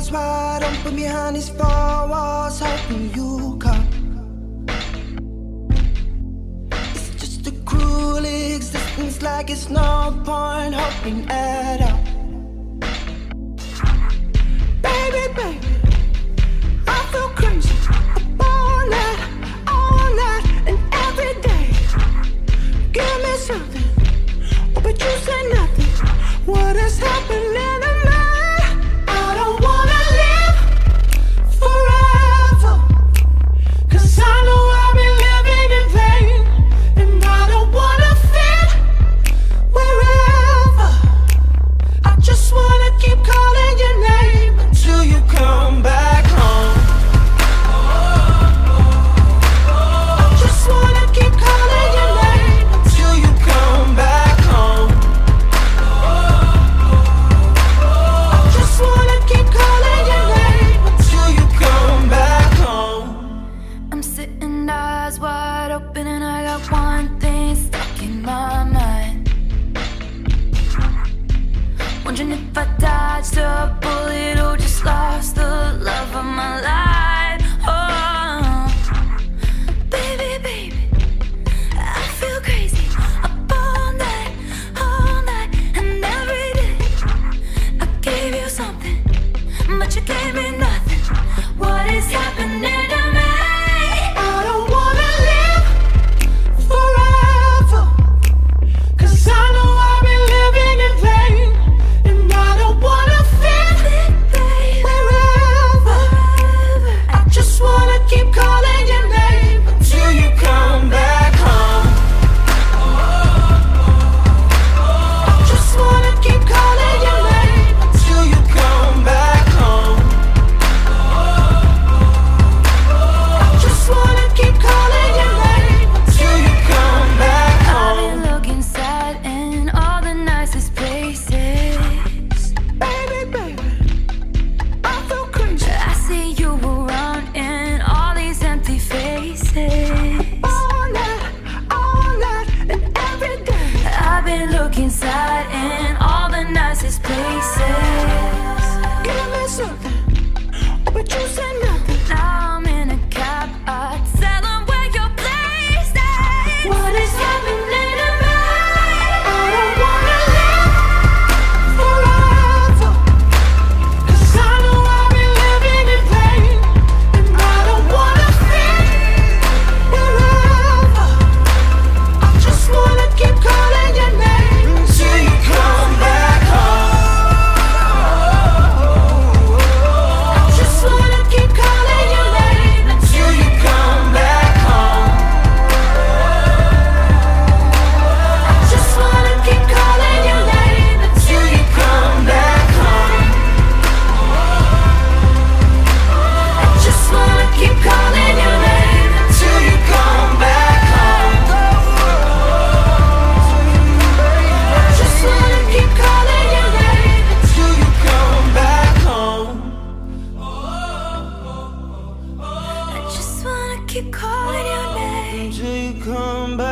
eyes wide open behind these four walls, hoping you come. It's just a cruel existence, like it's no point hoping at all. if I dodge the but you said nothing. somebody